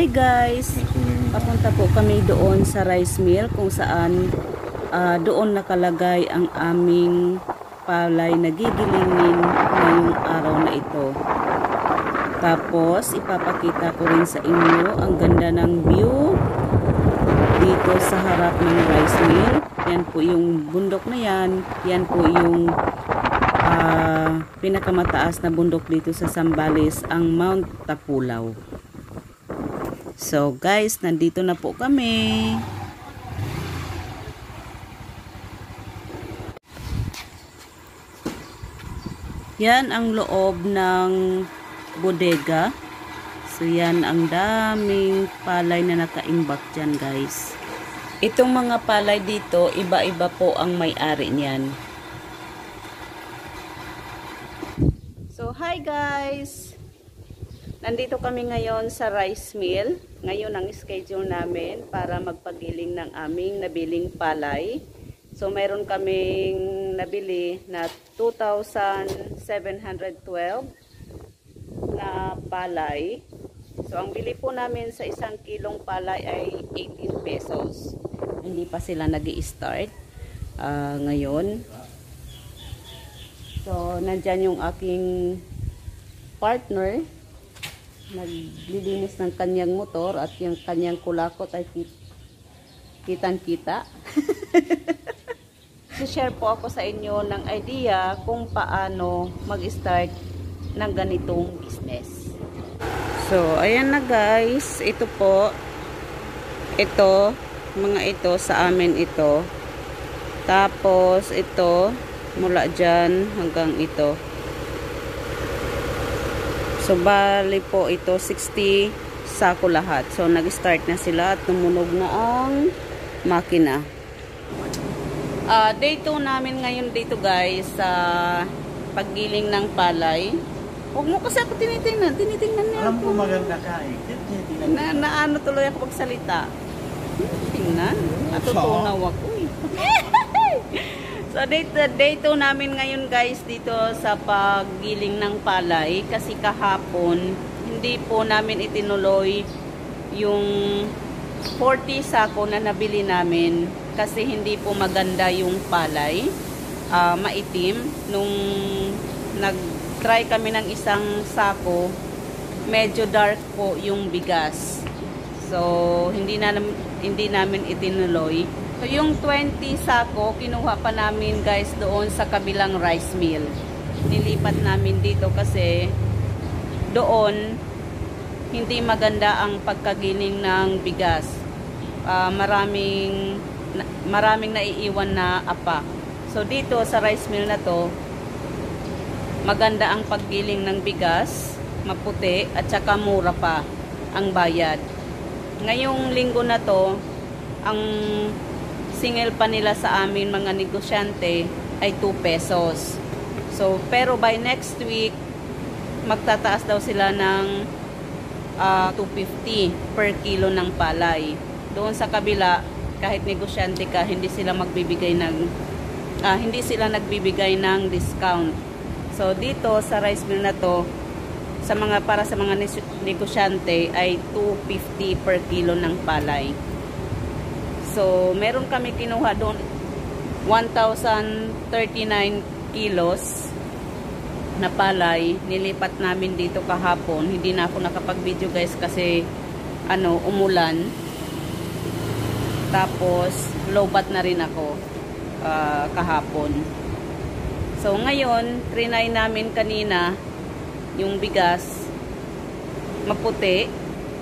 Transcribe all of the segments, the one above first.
Hi guys! Papunta po kami doon sa rice mill kung saan ah, doon nakalagay ang aming palay na gigilingin ngayong araw na ito. Tapos ipapakita ko rin sa inyo ang ganda ng view dito sa harap ng rice mill. Yan po yung bundok na yan. Yan po yung ah, pinakamataas na bundok dito sa Sambales, ang Mount Tapulaw. So guys, nandito na po kami. Yan ang loob ng bodega. So yan ang daming palay na nakaimbak dyan guys. Itong mga palay dito, iba-iba po ang may-ari niyan. So hi guys! Nandito kami ngayon sa rice mill. Ngayon ang schedule namin para magpagiling ng aming nabiling palay. So meron kaming nabili na 2,712 na palay. So ang bili po namin sa isang kilong palay ay 18 pesos. Hindi pa sila nag start uh, ngayon. So nandyan yung aking partner naglilinis ng kanyang motor at yung kanyang kulakot ay kitang kita. share po ako sa inyo ng idea kung paano mag-start ng ganitong business. So, ayan na guys. Ito po. Ito. Mga ito sa amin ito. Tapos, ito. Mula dyan hanggang ito. So, bali po ito 60 sako lahat. So, nag-start na sila at tumunog na ang makina. Uh, day 2 namin ngayon dito guys sa uh, paggiling ng palay. Huwag mo kasi ako tinitingnan. Tinitingnan niya Alam ko maganda ka eh. Na, na ano tuloy ako magsalita. Tingnan. Natutunaw ako eh. So day, day 2 namin ngayon guys dito sa paggiling ng palay. Kasi kahapon hindi po namin itinuloy yung 40 sako na nabili namin kasi hindi po maganda yung palay uh, maitim nung nag-try kami ng isang sako medyo dark po yung bigas so hindi na hindi namin itinuloy so yung 20 sako kinuha pa namin guys doon sa kabilang rice mill nilipat namin dito kasi doon hindi maganda ang pagkagiling ng bigas uh, maraming maraming naiiwan na apa. So dito sa rice mill na to, maganda ang paggiling ng bigas, maputi at saka mura pa ang bayad. Ngayong linggo na to, ang singil pa nila sa amin mga negosyante ay 2 pesos. So, pero by next week, magtataas daw sila ng uh, ah, 250 per kilo ng palay. Doon sa kabila, kahit negosyante ka, hindi sila magbibigay ng uh, hindi sila nagbibigay ng discount. So dito sa rice mill na to, sa mga para sa mga negosyante ay 250 per kilo ng palay. So meron kami kinuha doon 1,039 kilos na palay. Nilipat namin dito kahapon. Hindi na ako nakapag-video guys kasi ano, umulan. Tapos, low-bat na rin ako uh, kahapon. So, ngayon, trinay namin kanina yung bigas maputi,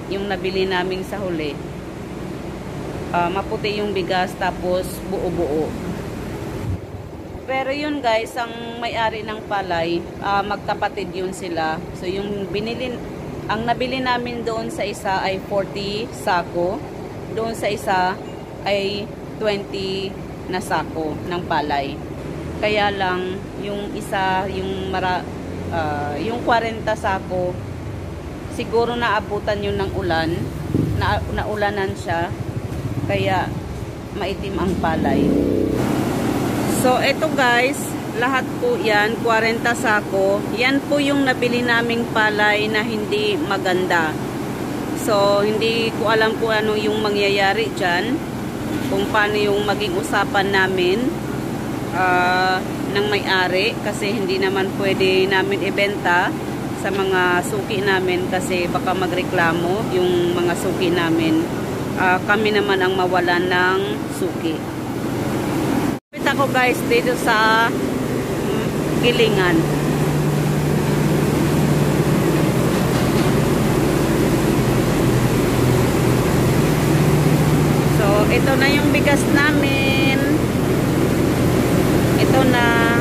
yung nabili namin sa huli. Uh, maputi yung bigas, tapos buo-buo. Pero yun guys, ang may-ari ng palay, uh, magkapatid yun sila. So, yung binili, ang nabili namin doon sa isa ay 40 sako. Doon sa isa ay 20 na sako ng palay. Kaya lang yung isa, yung mara, uh, yung 40 sako siguro naabutan yun ng ulan, na naulanan siya. Kaya maitim ang palay. So ito guys, lahat po yan, 40 sako. Yan po yung nabili naming palay na hindi maganda. So, hindi ko alam kung ano yung mangyayari dyan. Kung paano yung maging usapan namin uh, ng may-ari. Kasi hindi naman pwede namin ibenta sa mga suki namin kasi baka magreklamo yung mga suki namin. Uh, kami naman ang mawalan ng suki. Kapit ako guys dito sa Gilingan. ito na yung bigas namin ito na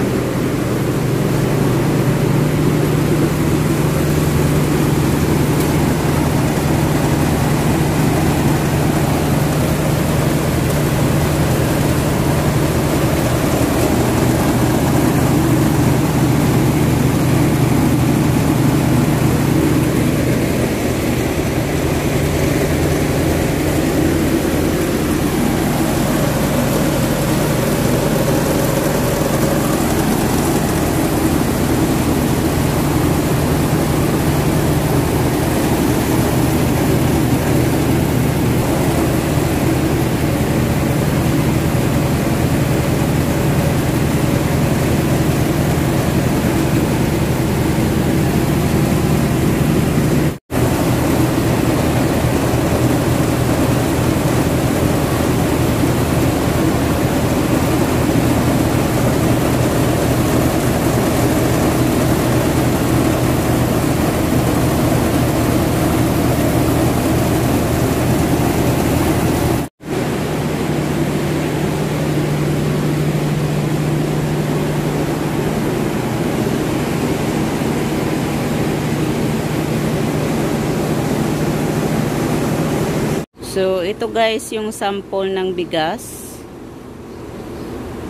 So, ito guys yung sample ng bigas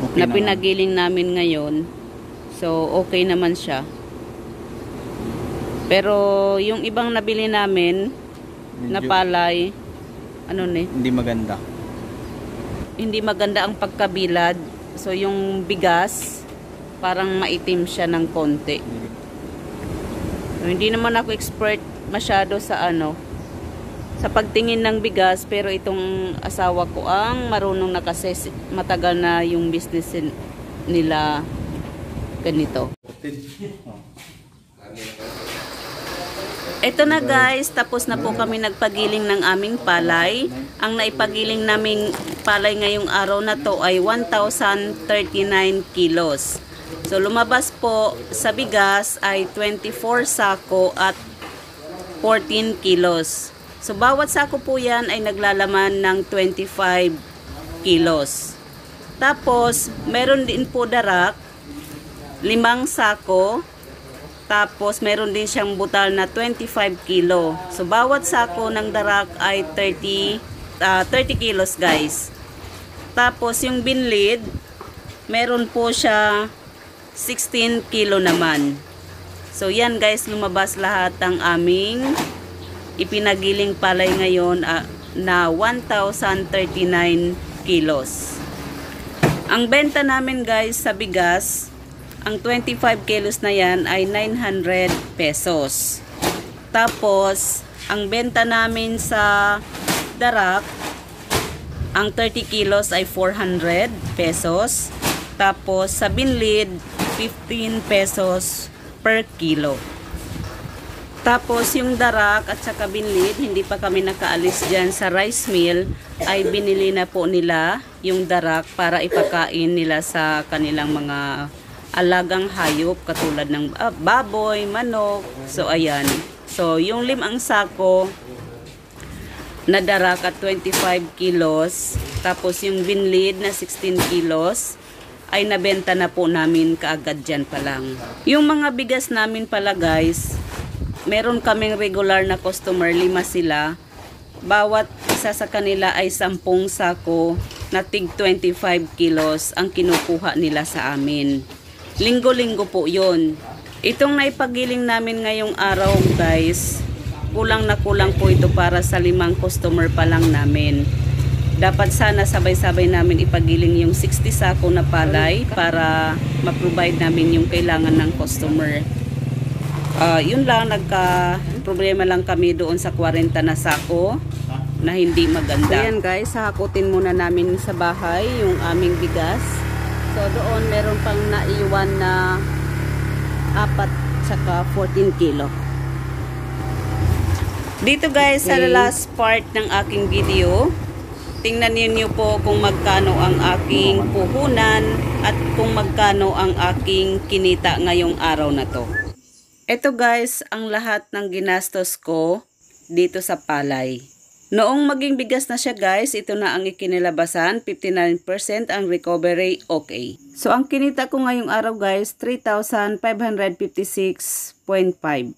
okay na pinagiling namin ngayon. So, okay naman siya. Pero, yung ibang nabili namin Medyo, na palay, ano ni? Hindi maganda. Hindi maganda ang pagkabilad. So, yung bigas, parang maitim siya ng konti. So, hindi naman ako expert masyado sa ano, sa pagtingin ng bigas pero itong asawa ko ang marunong na kasi matagal na yung business nila ganito. Ito na guys. Tapos na po kami nagpagiling ng aming palay. Ang naipagiling naming palay ngayong araw na to ay 1039 kilos. So lumabas po sa bigas ay 24 sako at 14 kilos So, bawat sako po yan ay naglalaman ng 25 kilos. Tapos, meron din po darak, limang sako, tapos meron din siyang butal na 25 kilo. So, bawat sako ng darak ay 30, uh, 30 kilos guys. Tapos, yung binlid, meron po siya 16 kilo naman. So, yan guys, lumabas lahat ang aming ipinagiling palay ngayon uh, na 1,039 kilos. Ang benta namin guys sa bigas, ang 25 kilos na yan ay 900 pesos. Tapos, ang benta namin sa darak, ang 30 kilos ay 400 pesos. Tapos, sa binlid, 15 pesos per kilo. Tapos yung darak at saka binlid, hindi pa kami nakaalis dyan sa rice mill, ay binili na po nila yung darak para ipakain nila sa kanilang mga alagang hayop katulad ng ah, baboy, manok. So ayan. So yung limang sako na darak at 25 kilos, tapos yung binlid na 16 kilos, ay nabenta na po namin kaagad dyan pa lang. Yung mga bigas namin pala guys, meron kaming regular na customer, lima sila. Bawat isa sa kanila ay sampung sako na tig 25 kilos ang kinukuha nila sa amin. Linggo-linggo po yon. Itong naipagiling namin ngayong araw guys, kulang na kulang po ito para sa limang customer pa lang namin. Dapat sana sabay-sabay namin ipagiling yung 60 sako na palay para ma-provide namin yung kailangan ng customer. Ah, yun lang, nagka problema lang kami doon sa 40 na sako na hindi maganda. So yan guys, hakutin muna namin sa bahay yung aming bigas. So doon meron pang naiwan na apat saka 14 kilo. Dito guys, sa Okay. last part ng aking video, tingnan niyo po kung magkano ang aking puhunan at kung magkano ang aking kinita ngayong araw na to. Ito guys, ang lahat ng ginastos ko dito sa palay. Noong maging bigas na siya guys, ito na ang ikinilabasan, 59% ang recovery okay. So ang kinita ko ngayong araw guys, 3,556.5.